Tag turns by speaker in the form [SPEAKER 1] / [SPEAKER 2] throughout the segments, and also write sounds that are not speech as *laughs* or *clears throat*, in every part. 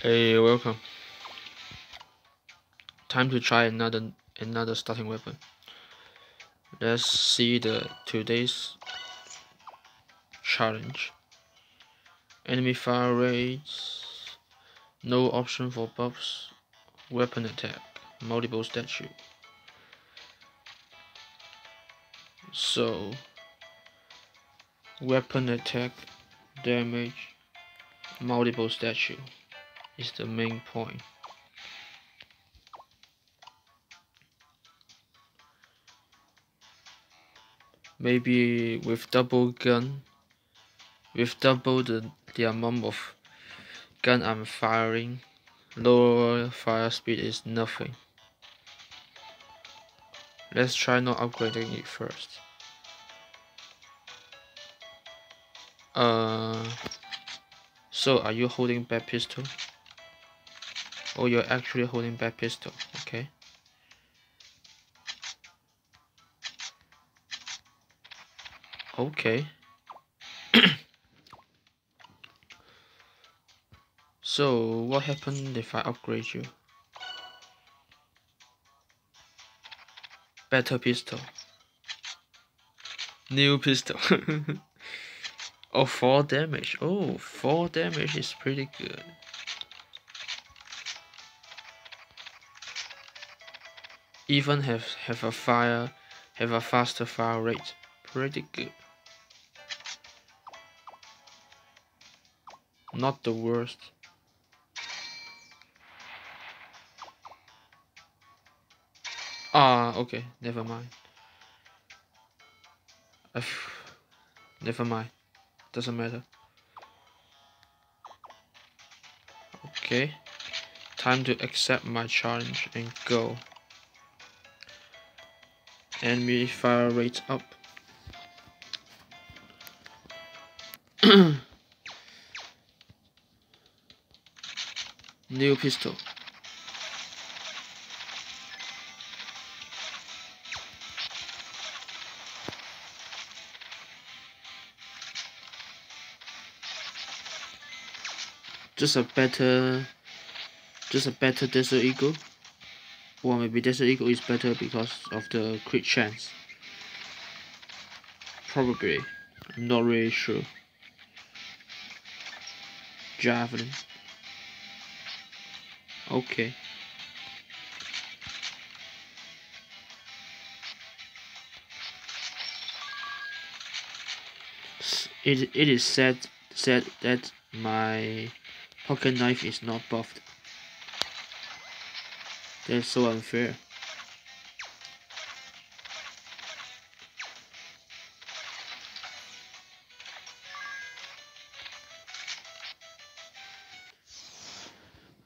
[SPEAKER 1] Hey, welcome. Time to try another another starting weapon. Let's see the today's challenge. Enemy fire rates, no option for buffs, weapon attack, multiple statue. So, weapon attack, damage, multiple statue is the main point. Maybe with double gun, with double the, the amount of gun I'm firing, lower fire speed is nothing. Let's try not upgrading it first. Uh, so are you holding back pistol? Oh, you're actually holding back pistol. Okay. Okay. *coughs* so, what happened if I upgrade you? Better pistol. New pistol. *laughs* oh, 4 damage. Oh, 4 damage is pretty good. Even have have a fire have a faster fire rate. Pretty good. Not the worst. Ah okay. Never mind. I've, never mind. Doesn't matter. Okay. Time to accept my challenge and go enemy fire rate up. *clears throat* New pistol. Just a better, just a better Desert Eagle. Or maybe Desert Eagle is better because of the crit chance. Probably. I'm not really sure. Javelin. Okay. It, it is said said that my pocket knife is not buffed. That's so unfair.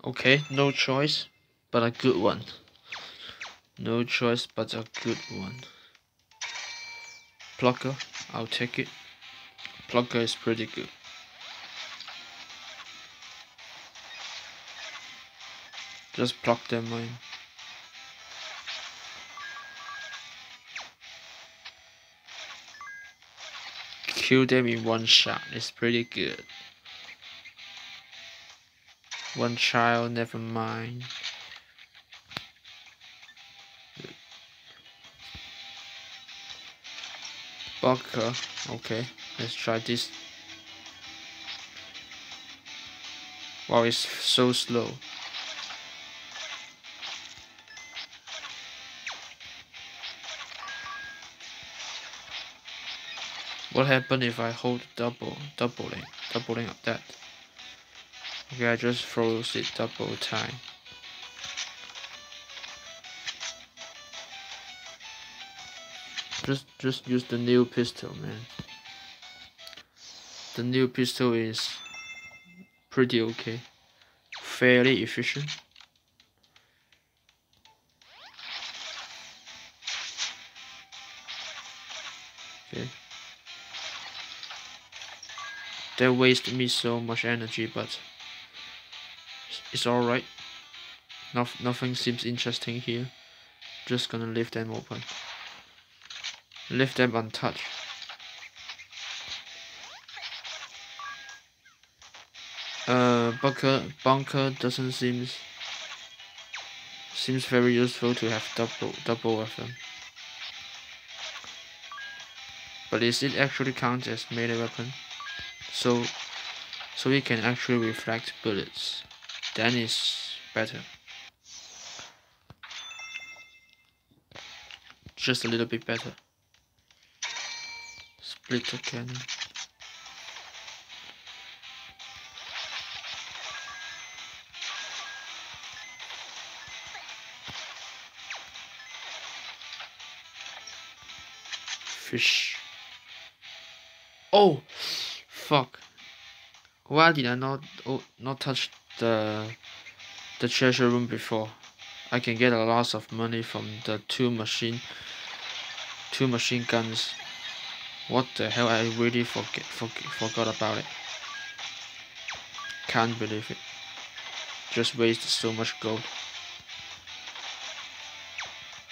[SPEAKER 1] Okay, no choice, but a good one. No choice, but a good one. Plucker, I'll take it. Plucker is pretty good. Just pluck them in. Kill them in one shot. It's pretty good. One child, never mind. Vodka. Okay, let's try this. Wow, it's so slow. What happens if I hold double, doubling, doubling of that? Okay, I just froze it double time. Just, just use the new pistol, man. The new pistol is pretty okay. Fairly efficient. That wasted me so much energy, but it's alright. No, nothing seems interesting here. Just gonna leave them open. Leave them untouched. Uh, bunker bunker doesn't seem seems very useful to have double double of them. But is it actually count as melee weapon? So so it can actually reflect bullets. Then it's better. Just a little bit better. Split the cannon. Fish. Oh, fuck. Why did I not oh, not touch the the treasure room before? I can get a lot of money from the two machine two machine guns. What the hell? I really forget, forgot about it. Can't believe it. Just wasted so much gold.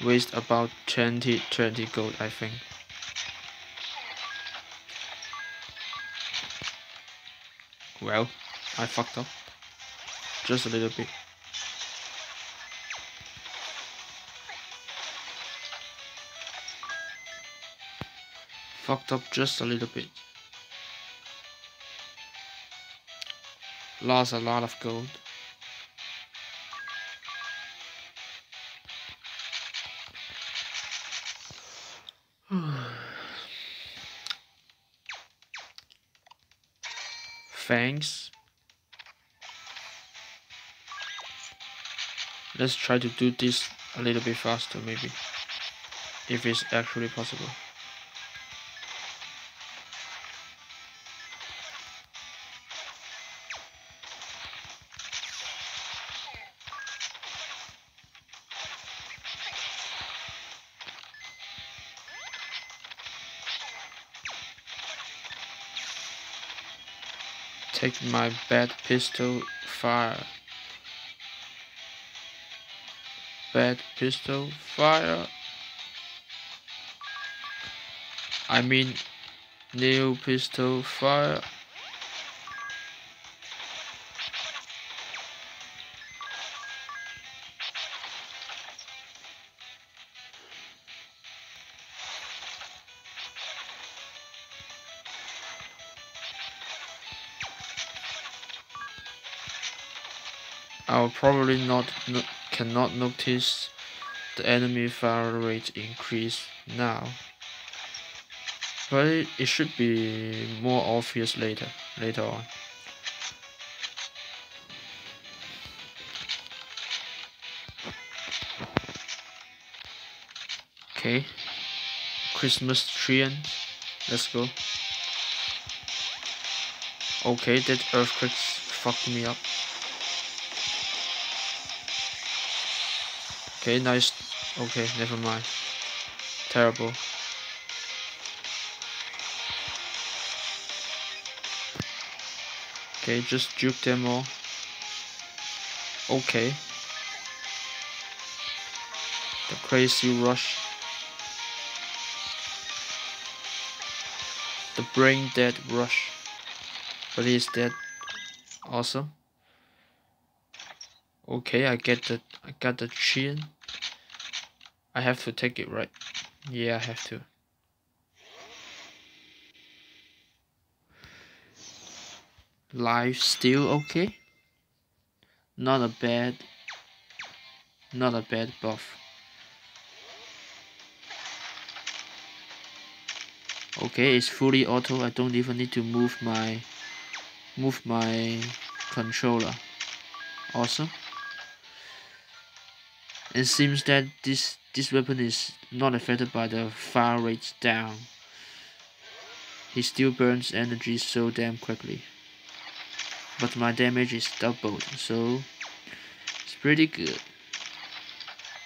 [SPEAKER 1] Waste about 20, 20 gold, I think. Well, I fucked up. Just a little bit. fucked up just a little bit. Lost a lot of gold. Thanks. Let's try to do this a little bit faster maybe. If it's actually possible. Take my bad pistol fire. Bad pistol fire. I mean new pistol fire. I'll probably not no, cannot notice the enemy fire rate increase now. But it, it should be more obvious later later on. Okay. Christmas tree and let's go. Okay, that earthquake fucked me up. Okay, nice. Okay, never mind. Terrible. Okay, just juke them all. Okay. The crazy rush. The brain dead rush. But he's dead. Awesome. Okay, I get the I got the chin. I have to take it right. Yeah, I have to. Life steal okay. Not a bad not a bad buff. Okay, it's fully auto. I don't even need to move my move my controller. Awesome. It seems that this this weapon is not affected by the fire rate down. He still burns energy so damn quickly. But my damage is doubled, so it's pretty good.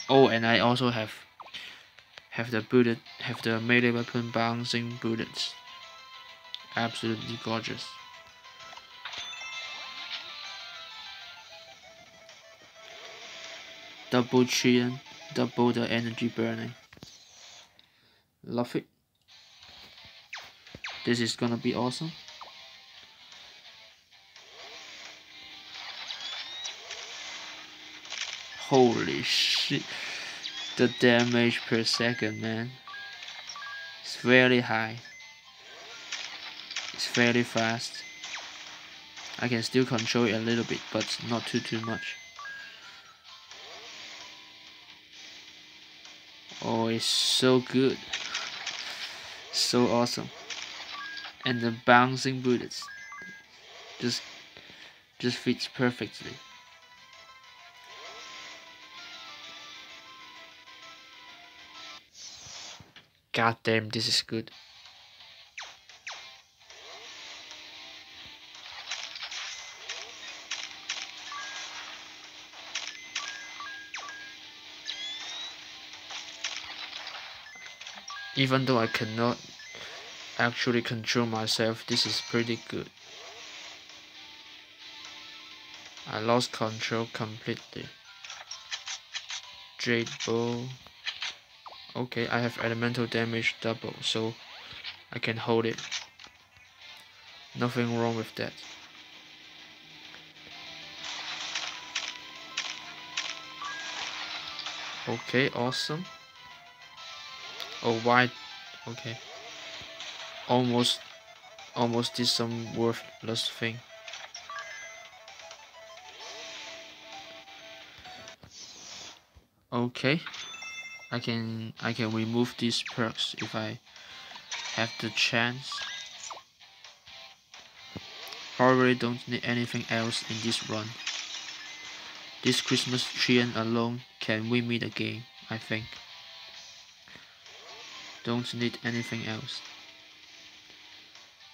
[SPEAKER 1] Oh, and I also have have the bullet have the melee weapon bouncing bullets. Absolutely gorgeous. double chain, double the energy burning. Love it. This is gonna be awesome. Holy shit. The damage per second, man. It's very high. It's fairly fast. I can still control it a little bit, but not too too much. Oh, it's so good. So awesome. And the bouncing bullets just just fits perfectly. God damn, this is good. Even though I cannot actually control myself, this is pretty good. I lost control completely. Jade Bow. Okay, I have elemental damage double, so I can hold it. Nothing wrong with that. Okay, awesome. Oh, why? Okay. Almost, almost did some worthless thing. Okay. I can I can remove these perks if I have the chance. Probably don't need anything else in this run. This Christmas tree alone can win me the game, I think. Don't need anything else.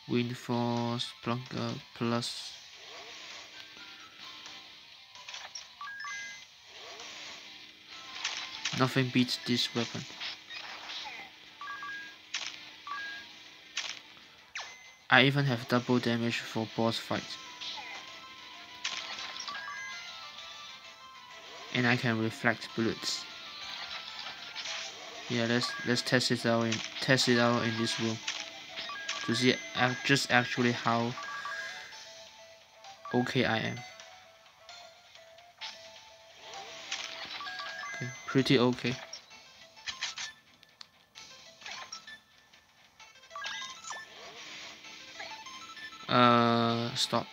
[SPEAKER 1] Wind Force, Plunker Plus Nothing beats this weapon. I even have double damage for boss fights. And I can reflect bullets. Yeah, let's let's test it out in test it out in this room to see just actually how okay I am. pretty okay. Uh, stop.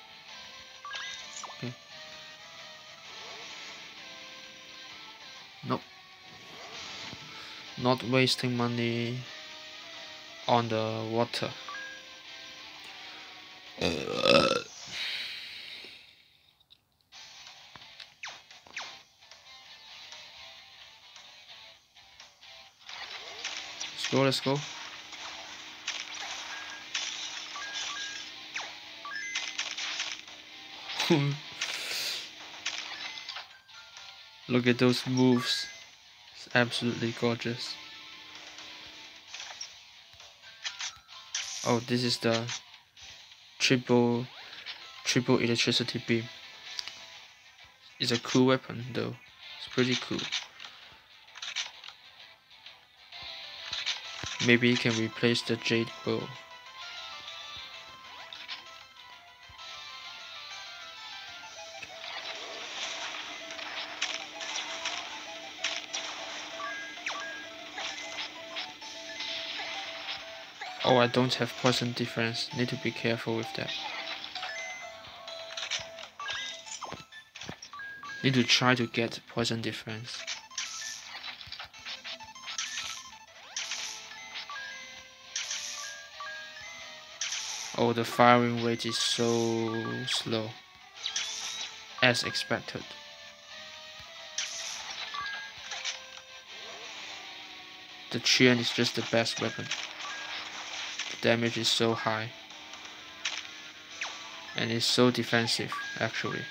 [SPEAKER 1] Not wasting money on the water. Let's go, let's go. *laughs* Look at those moves. Absolutely gorgeous. Oh, this is the triple triple electricity beam. It's a cool weapon though. It's pretty cool. Maybe it can replace the jade bow. Oh, I don't have poison defense. Need to be careful with that. Need to try to get poison defense. Oh, the firing rate is so slow. As expected. The Qian is just the best weapon. Damage is so high. And it's so defensive, actually.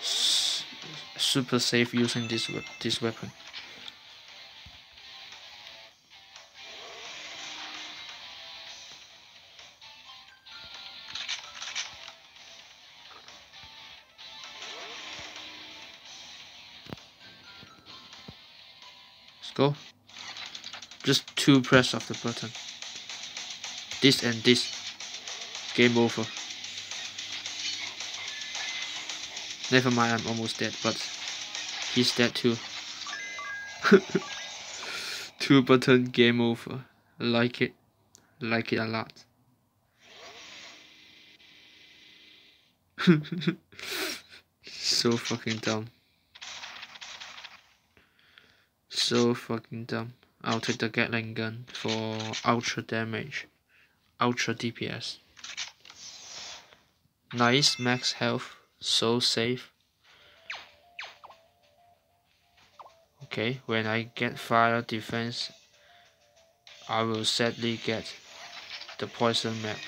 [SPEAKER 1] S super safe using this, this weapon. Go. Just two press of the button. This and this. Game over. Never mind, I'm almost dead, but he's dead too. *laughs* Two button game over. Like it. Like it a lot. *laughs* so fucking dumb. So fucking dumb. I'll take the Gatling gun for ultra damage. Ultra DPS. Nice max health. So safe. Okay, when I get fire defense, I will sadly get the poison map.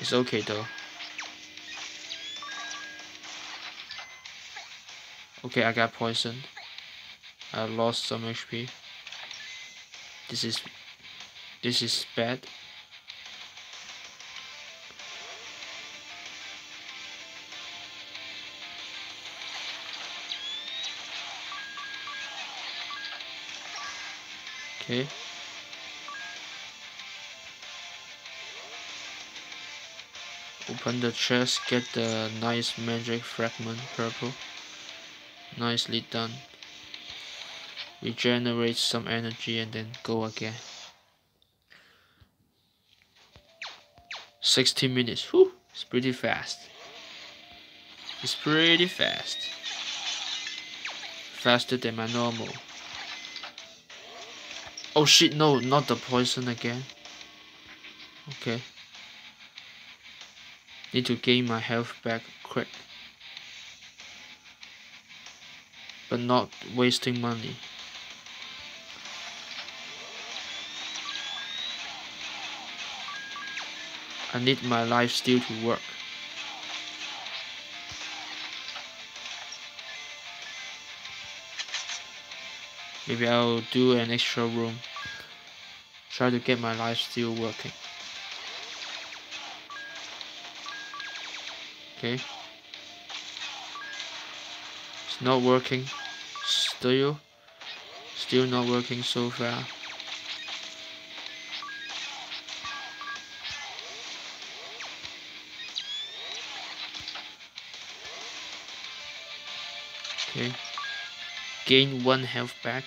[SPEAKER 1] It's okay though. Okay, I got poisoned. I lost some HP. This is this is bad. Okay. Open the chest, get the nice magic fragment purple. Nicely done. Regenerate some energy and then go again. 60 minutes. Whew, it's pretty fast. It's pretty fast. Faster than my normal. Oh shit, no, not the poison again. Okay. Need to gain my health back quick. But not wasting money. I need my life steal to work. Maybe I'll do an extra room. Try to get my life steal working. Okay. It's not working. Still. Still not working so far. Gain one health back,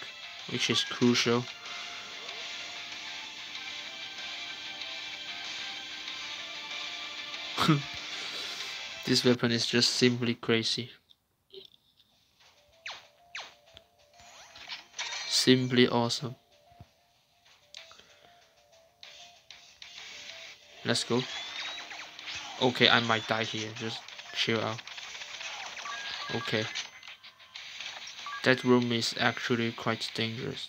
[SPEAKER 1] which is crucial. *laughs* this weapon is just simply crazy. Simply awesome. Let's go. Okay, I might die here. Just chill out. Okay. That room is actually quite dangerous.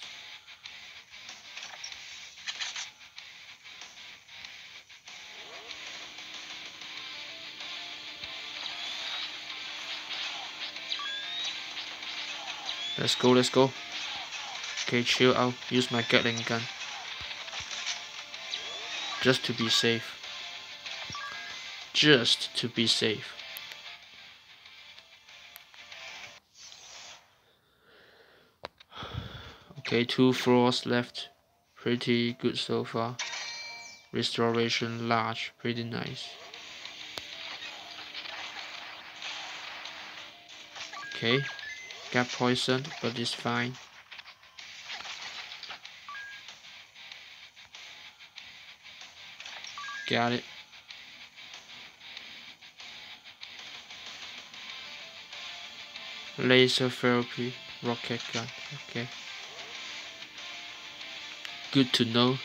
[SPEAKER 1] Let's go, let's go. Okay, chill out. Use my Gatling gun. Just to be safe. Just to be safe. Okay, two floors left. Pretty good so far. Restoration large, pretty nice. Okay, got poisoned, but it's fine. Got it. Laser therapy, rocket gun, okay good to know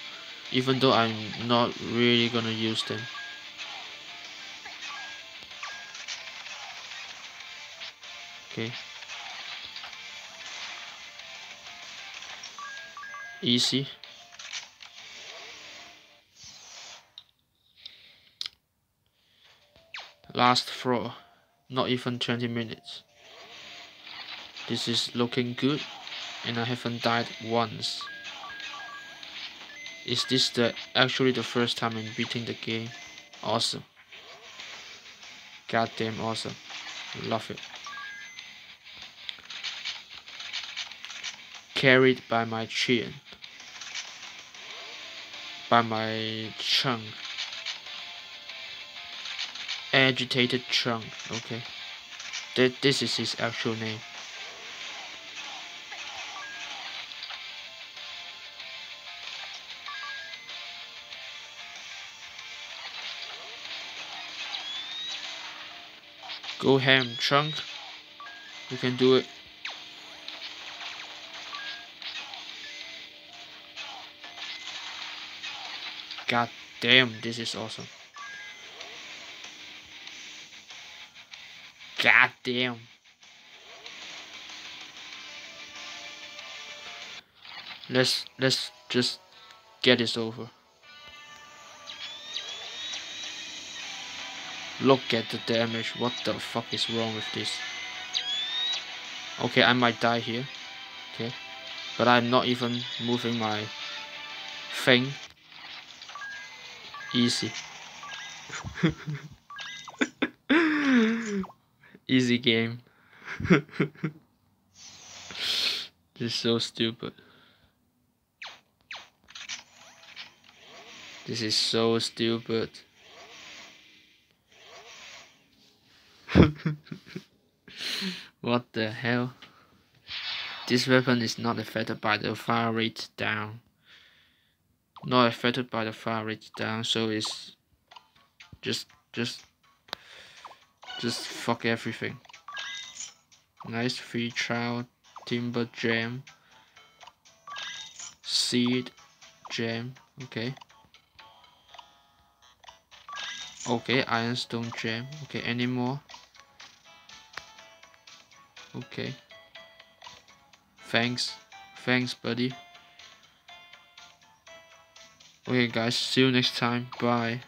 [SPEAKER 1] even though I'm not really gonna use them. Okay. Easy. Last floor not even 20 minutes. This is looking good and I haven't died once is this the actually the first time I'm beating the game? Awesome. Goddamn awesome. Love it. Carried by my chin. By my chunk. Agitated chunk. Okay. Th this is his actual name. Go ham, Chunk. You can do it. God damn, this is awesome. God damn. Let's let's just get this over. Look at the damage. What the fuck is wrong with this? Okay, I might die here. Okay. But I'm not even moving my thing. Easy. *laughs* Easy game. *laughs* this is so stupid. This is so stupid. *laughs* what the hell? This weapon is not affected by the fire rate down. Not affected by the fire rate down, so it's just just just fuck everything. Nice free trial, timber gem, seed gem, okay. Okay, ironstone gem. Okay, any more? Okay. Thanks. Thanks, buddy. Okay, guys. See you next time. Bye.